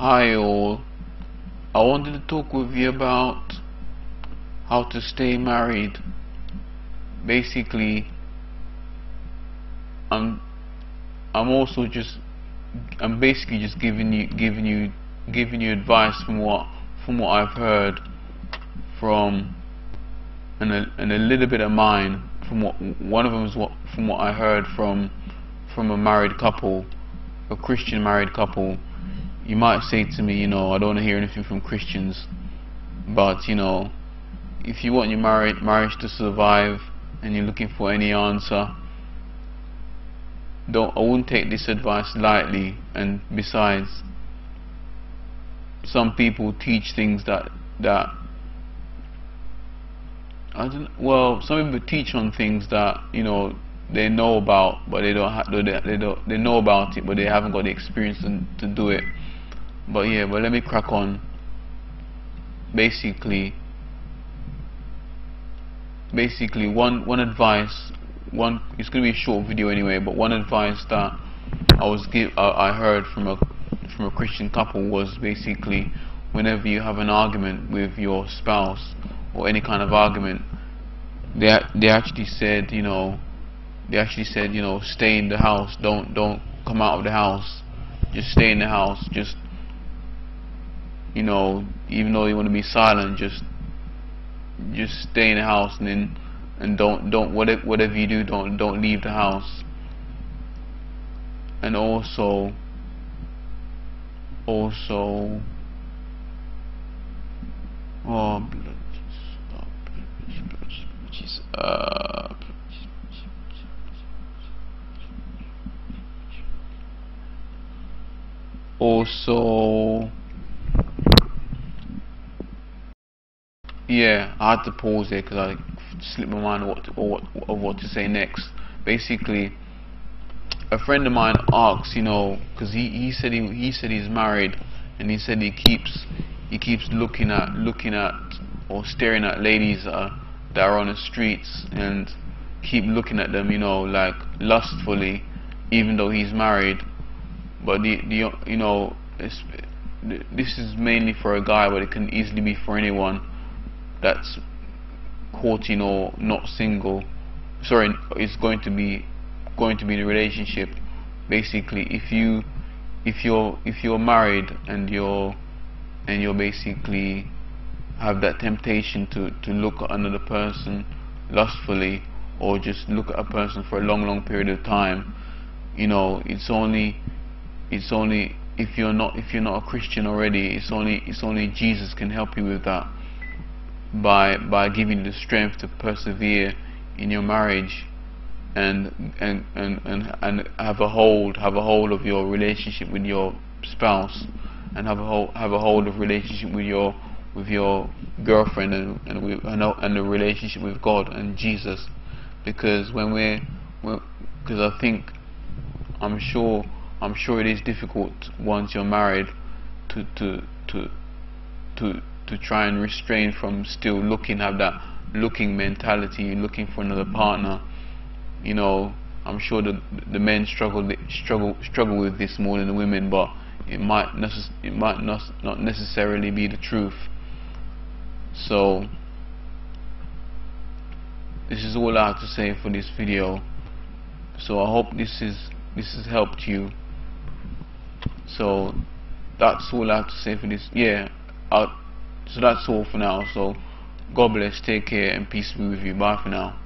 Hi all. I wanted to talk with you about how to stay married. Basically, I'm I'm also just I'm basically just giving you giving you giving you advice from what from what I've heard from and a, and a little bit of mine from what one of them is what from what I heard from from a married couple a Christian married couple you might say to me you know I don't want to hear anything from Christians. But you know if you want your marriage to survive and you're looking for any answer don't I wouldn't take this advice lightly. And besides some people teach things that that I don't well some people teach on things that you know they know about but they don't they don't they know about it but they haven't got the experience to, to do it but yeah but let me crack on. Basically basically one one advice one it's gonna be a short video anyway but one advice that I was give uh, I heard from a from a Christian couple was basically whenever you have an argument with your spouse or any kind of argument they they actually said you know they actually said you know stay in the house. Don't don't come out of the house. Just stay in the house. Just you know even though you want to be silent just just stay in the house and then and don't don't whatever whatever you do don't don't leave the house. And also also oh uh, also yeah I had to pause there because I slipped my mind what to, what, of what to say next basically a friend of mine asks you know because he, he said he, he said he's married and he said he keeps he keeps looking at looking at or staring at ladies uh, that are on the streets and keep looking at them, you know, like lustfully, even though he's married. But the, the you know, this is mainly for a guy, but it can easily be for anyone that's courting or not single. Sorry, it's going to be going to be in a relationship. Basically, if you if you're if you're married and you're and you're basically have that temptation to, to look at another person lustfully or just look at a person for a long long period of time you know it's only it's only if you're not if you're not a Christian already it's only it's only Jesus can help you with that by by giving the strength to persevere in your marriage and and and and, and have a hold have a hold of your relationship with your spouse and have a hold have a hold of relationship with your with your girlfriend and and, we, and, and the relationship with God and Jesus. Because when we're because I think I'm sure I'm sure it is difficult once you're married to to to to to try and restrain from still looking have that looking mentality looking for another partner. You know I'm sure the the men struggle struggle struggle with this more than the women but it might it might not not necessarily be the truth. So this is all I have to say for this video. So I hope this is this has helped you. So that's all I have to say for this yeah I'll, so that's all for now. So God bless. Take care and peace be with you. Bye for now